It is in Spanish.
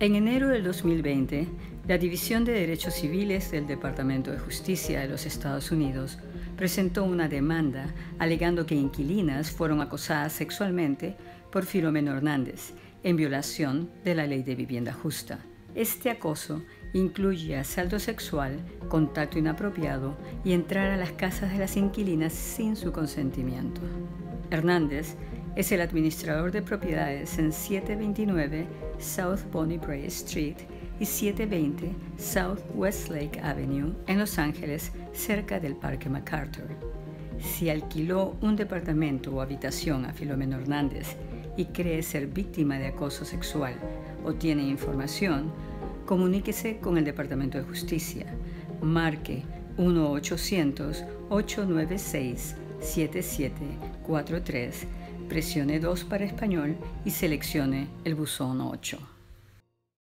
En enero del 2020, la División de Derechos Civiles del Departamento de Justicia de los Estados Unidos presentó una demanda alegando que inquilinas fueron acosadas sexualmente por Filomeno Hernández en violación de la Ley de Vivienda Justa. Este acoso incluye asalto sexual, contacto inapropiado y entrar a las casas de las inquilinas sin su consentimiento. Hernández es el administrador de propiedades en 729 South Bonnie Brae Street y 720 South Westlake Avenue en Los Ángeles, cerca del Parque MacArthur. Si alquiló un departamento o habitación a Filomeno Hernández y cree ser víctima de acoso sexual o tiene información, comuníquese con el Departamento de Justicia. Marque 1-800-896-7743 presione 2 para español y seleccione el buzón 8.